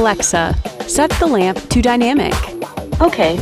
Alexa, set the lamp to dynamic. Okay.